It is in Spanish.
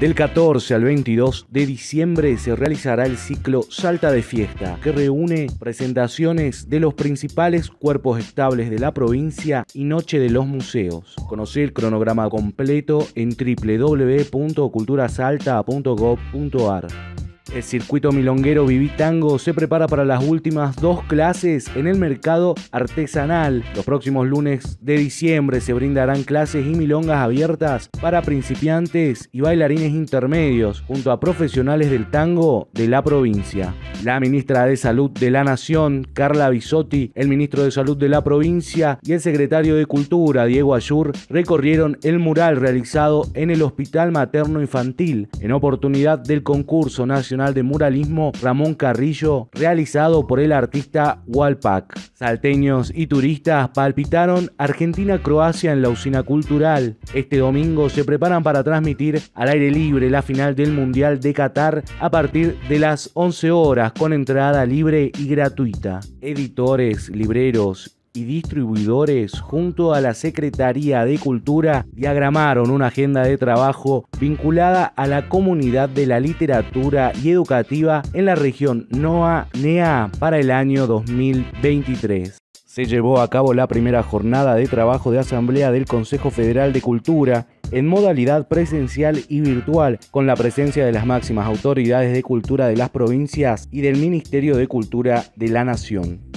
Del 14 al 22 de diciembre se realizará el ciclo Salta de Fiesta, que reúne presentaciones de los principales cuerpos estables de la provincia y Noche de los Museos. Conoce el cronograma completo en www.culturasalta.gov.ar. El circuito milonguero Vivitango se prepara para las últimas dos clases en el mercado artesanal. Los próximos lunes de diciembre se brindarán clases y milongas abiertas para principiantes y bailarines intermedios junto a profesionales del tango de la provincia. La ministra de Salud de la Nación, Carla Bisotti, el ministro de Salud de la provincia y el secretario de Cultura, Diego Ayur, recorrieron el mural realizado en el Hospital Materno Infantil en oportunidad del concurso de Muralismo Ramón Carrillo, realizado por el artista Walpac. Salteños y turistas palpitaron Argentina-Croacia en la usina cultural. Este domingo se preparan para transmitir al aire libre la final del Mundial de Qatar a partir de las 11 horas con entrada libre y gratuita. Editores, libreros y distribuidores junto a la Secretaría de Cultura diagramaron una agenda de trabajo vinculada a la comunidad de la literatura y educativa en la región NOA-NEA para el año 2023 se llevó a cabo la primera jornada de trabajo de asamblea del Consejo Federal de Cultura en modalidad presencial y virtual, con la presencia de las máximas autoridades de cultura de las provincias y del Ministerio de Cultura de la Nación.